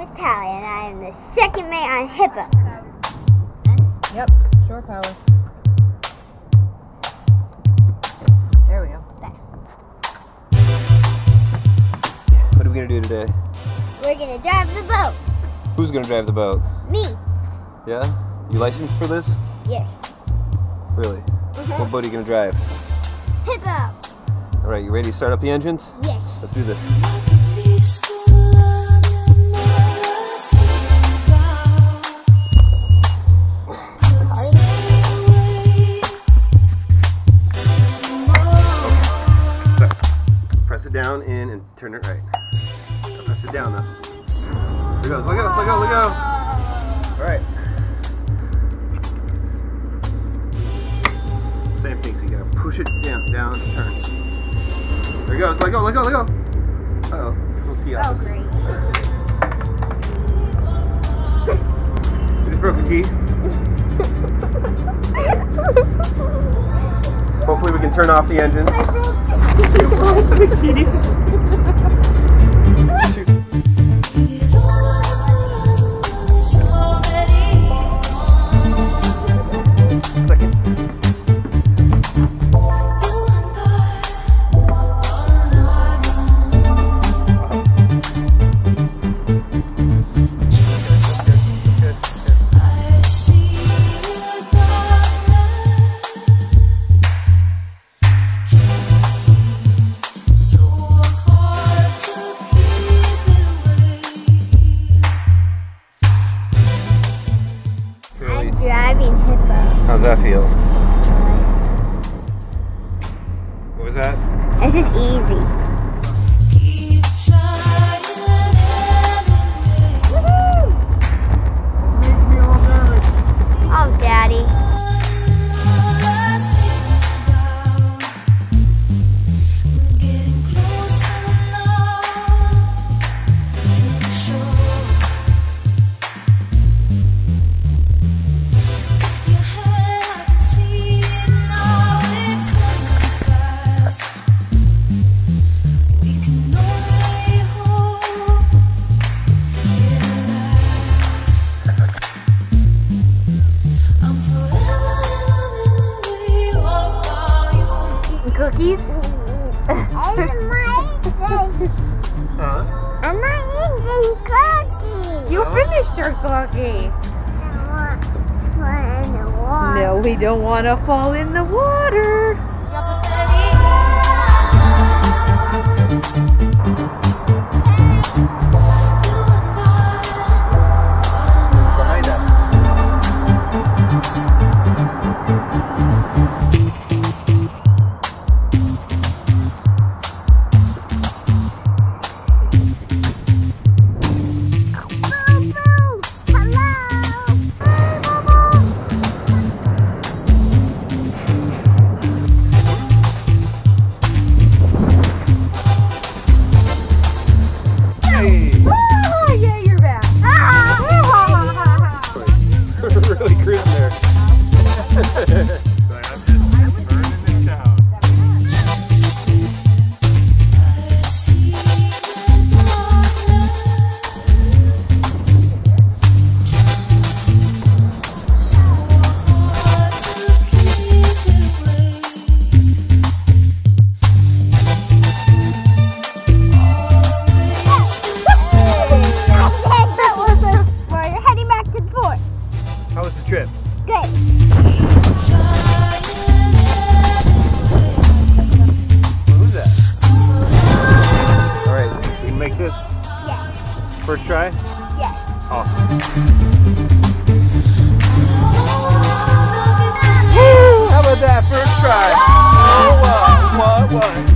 is Tally, and I am the second mate on Hippo. Yep, shore power. There we go. What are we gonna do today? We're gonna drive the boat. Who's gonna drive the boat? Me. Yeah? You licensed for this? Yes. Really? Uh-huh. What boat are you gonna drive? Hippo. All right, you ready to start up the engines? Yes. Let's do this. Turn it right. Now press it down now. There it goes. Look out, look out, look out. All right. Same thing, so you gotta push it down, down, turn. There it goes. Let go, let go, let go. Uh oh. Little key Oh, great. You just broke the key. Hopefully we can turn off the engine. This is easy. Cookies? Huh? Am I eating cookies? You finished your cookie. I want one in the water. No, we don't want to fall in the water. Yes. Awesome. How about that first try? Oh, what? What? What?